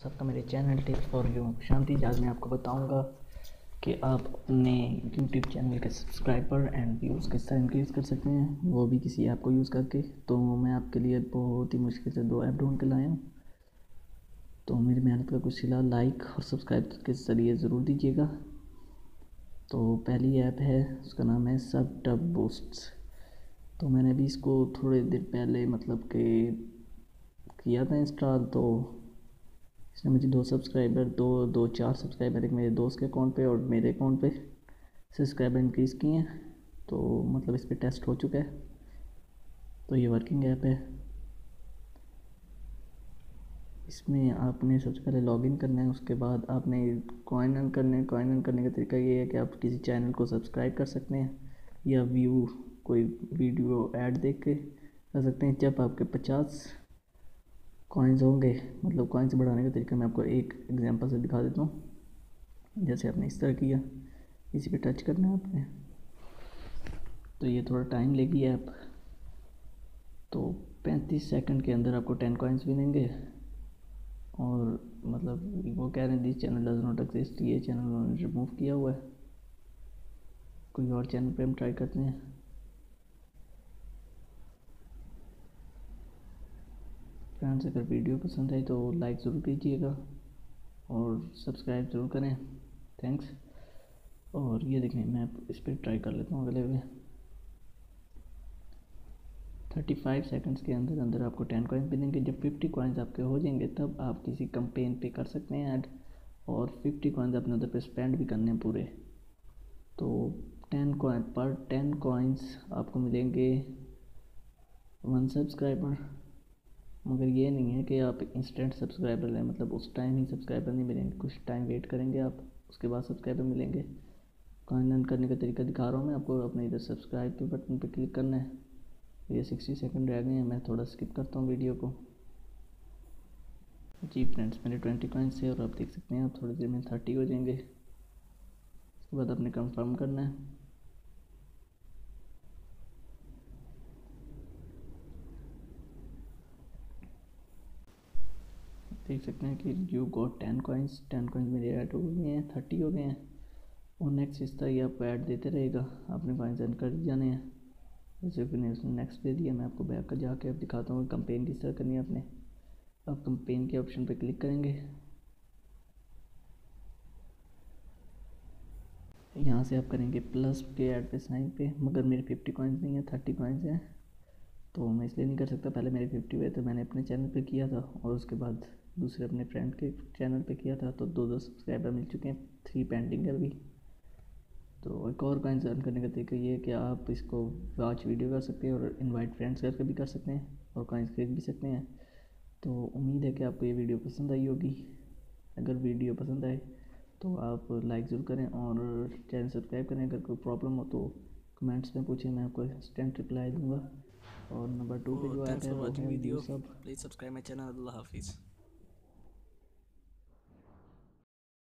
सबका मेरे channel tips for you. शांति आज मैं आपको बताऊँगा कि आप अपने यूट्यूब चैनल के सब्सक्राइबर एंड व्यूज़ किस तरह इंक्रीज़ कर सकते हैं, वो भी किसी ऐप को यूज़ करके। तो मैं आपके लिए बहुत ही मुश्किल से दो ऐप ढूंढ के लाया हूँ। तो मेरी मेहनत का कुछ सिला लाइक और सब्सक्राइब के ज़रिए ज़रूर दीजिएगा। तो पहली ऐप है, उसका नाम है सब टब बूस्ट तो मैंने भी इसको थोड़े दिन पहले मतलब कि किया था इंस्टॉल तो इसने मुझे दो सब्सक्राइबर दो दो, चार सब्सक्राइबर एक मेरे दोस्त के अकाउंट पे और मेरे अकाउंट पे सब्सक्राइबर इंक्रीज़ किए हैं तो मतलब इस पर टेस्ट हो चुका है। तो ये वर्किंग ऐप है। इसमें आपने सबसे पहले लॉगिन करना है, उसके बाद आपने कॉइन अर्न करने हैं। कॉइन अर्न करने का तरीका ये है कि आप किसी चैनल को सब्सक्राइब कर सकते हैं या व्यू कोई वीडियो ऐड देख के कर सकते हैं। जब आपके पचास कॉइन्स होंगे मतलब कॉइन्स बढ़ाने का तरीका, मैं आपको एक एग्जांपल से दिखा देता हूँ। जैसे आपने इस तरह किया, इसी पे टच करना है आपने। तो ये थोड़ा टाइम लेगी ऐप तो पैंतीस सेकंड के अंदर आपको टेन कॉइन्स मिलेंगे और मतलब वो कह रहे हैं this channel does not exist ये चैनल उन्होंने रिमूव किया हुआ है। कोई और चैनल पे हम ट्राई करते हैं। फ्रेंड्स अगर वीडियो पसंद आई तो लाइक ज़रूर कीजिएगा और सब्सक्राइब ज़रूर करें। थैंक्स और ये देखें मैं इस पर ट्राई कर लेता हूँ अगले हुए थर्टी फाइव सेकेंड्स के अंदर अंदर आपको टेन कॉइन्स मिलेंगे। जब फिफ्टी कॉइन्स आपके हो जाएँगे, तब आप किसी कंपेन पे कर सकते हैं ऐड और फिफ्टी कॉइन्स अपने उधर पे स्पेंड भी करने हैं पूरे। तो टेन कॉइन पर टेन कॉइन्स आपको मिलेंगे। वन सब्सक्राइबर मगर ये नहीं है कि आप इंस्टेंट सब्सक्राइबर लें मतलब उस टाइम ही सब्सक्राइबर नहीं मिलेंगे। कुछ टाइम वेट करेंगे आप, उसके बाद सब्सक्राइबर मिलेंगे। अर्न करने का तरीका दिखा रहा हूँ मैं आपको अपने इधर सब्सक्राइब के बटन पर क्लिक करना है। ये सिक्सटी सेकेंड रह गए हैं, मैं थोड़ा स्किप करता हूँ वीडियो को। जी फ्रेंड्स मेरे ट्वेंटी कॉइन्स थे और आप देख सकते हैं, आप थोड़ी देर में थर्टी हो जाएँगे। उसके बाद आपने कंफर्म करना है। देख सकते हैं कि you got ten coins ten coins मेरे ऐड हो गए हैं थर्टी हो गए हैं। और नेक्स्ट इस तरह आपको ऐड देते रहेगा। आपने कॉइन्स अर्न कर जाने हैं। जैसे कि उसने नेक्स्ट दे दिया, मैं आपको बैक कर जाके अब दिखाता हूँ कंपेन किस तरह करनी है आपने। आप कंपेन के ऑप्शन पर क्लिक करेंगे। यहाँ से आप करेंगे प्लस के ऐड पे साइन पे, मगर मेरे फिफ्टी कॉइन्स नहीं है थर्टी कॉइन्स हैं। तो मैं इसलिए नहीं कर सकता, पहले मेरे फिफ्टी हुए थे, मैंने अपने चैनल पे किया था और उसके बाद दूसरे अपने फ्रेंड के चैनल पे किया था तो दो दो सब्सक्राइबर मिल चुके हैं थ्री पेंडिंग है अभी। तो एक और कॉइन्स अर्न करने का तरीका ये है कि आप इसको वॉच वीडियो कर सकते हैं और इनवाइट फ्रेंड्स करके भी कर सकते हैं और कॉइन्स खरीद भी सकते हैं। तो उम्मीद है कि आपको ये वीडियो पसंद आई होगी। अगर वीडियो पसंद आए तो आप लाइक ज़रूर करें और चैनल सब्सक्राइब करें। अगर कोई प्रॉब्लम हो तो कमेंट्स में पूछें मैं आपको इंस्टेंट रिप्लाई दूँगा। और नंबर टू पे जो thanks है वो video. सब। Please subscribe my channel. Allah hafiz.